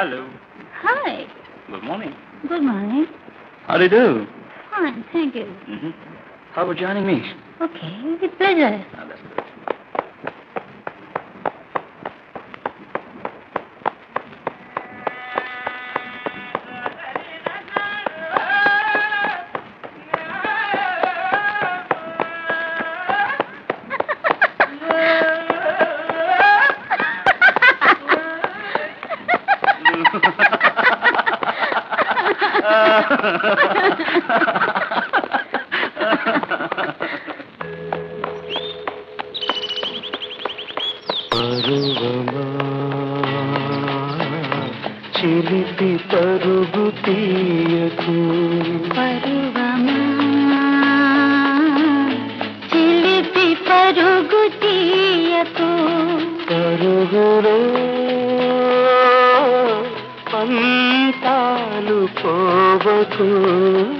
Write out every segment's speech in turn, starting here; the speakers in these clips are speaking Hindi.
Hello. Hi. Good morning. Good morning. How do you do? Fine, thank you. Mm-hmm. How about joining me? Okay, with pleasure. Ah, చిలిపి పరుగు తీయకు పరువమా? చిలిపి పరుగు తీయకు. పరుగులో పంతాలు పోవకు.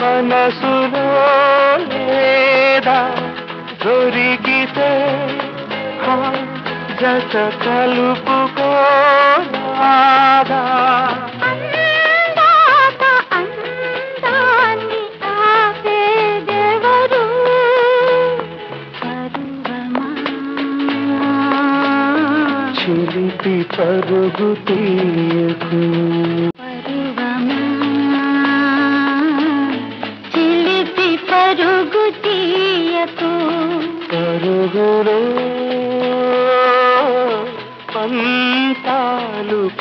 మనసులో లేదా? దొరికితే జత కలుపుకోదా చిలిపి పరుగు తీయకు.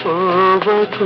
ಸೋಬತು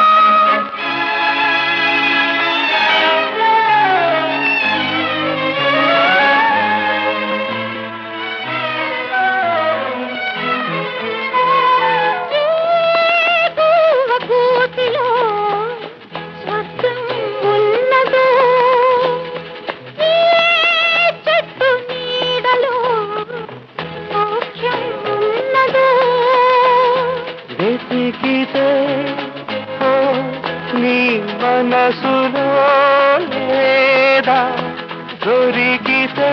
మనసులో లేదా దొరికితే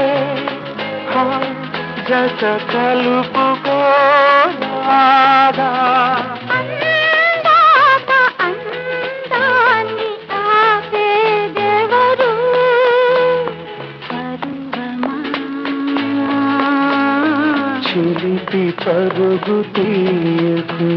జత కలుపుకోదా చిలిపి పరుగు తీయకు.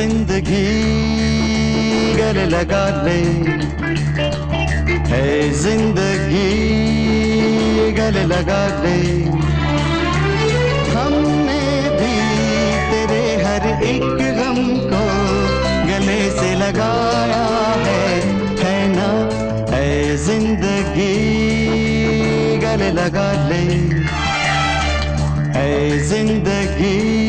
ज़िंदगी गले लगा ले। है ज़िंदगी गले लगा ले। हमने भी तेरे हर एक गम को गले से लगाया है। है ना? है ज़िंदगी गले लगा ले। है ज़िंदगी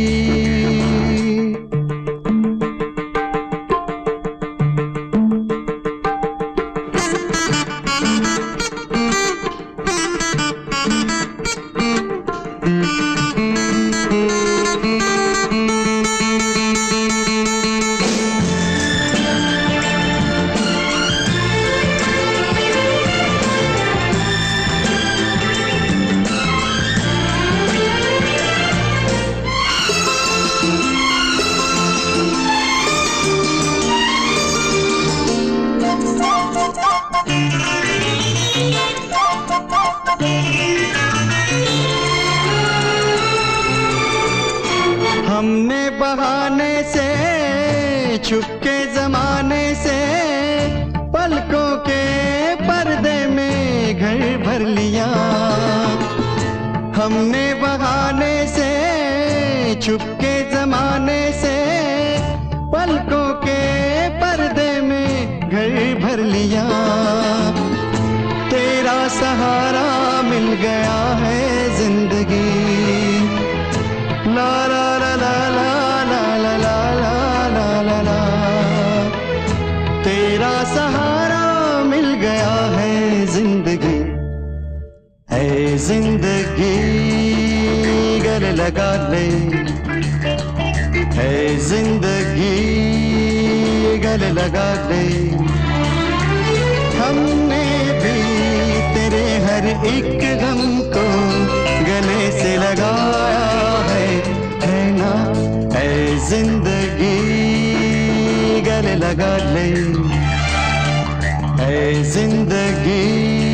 बहाने से, छुपके जमाने से, पलकों के पर्दे में घर भर लिया। हमने बहाने से, छुपके जमाने से, पलकों के पर्दे में घर भर लिया। तेरा सहारा मिल गया है ज़िंदगी। ज़िंदगी गले लगा ले। है ज़िंदगी, गले लगा ले। हमने भी तेरे हर एक गम को गले से लगाया है है ना? है ज़िंदगी, गले लगा ले। ऐ ज़िंदगी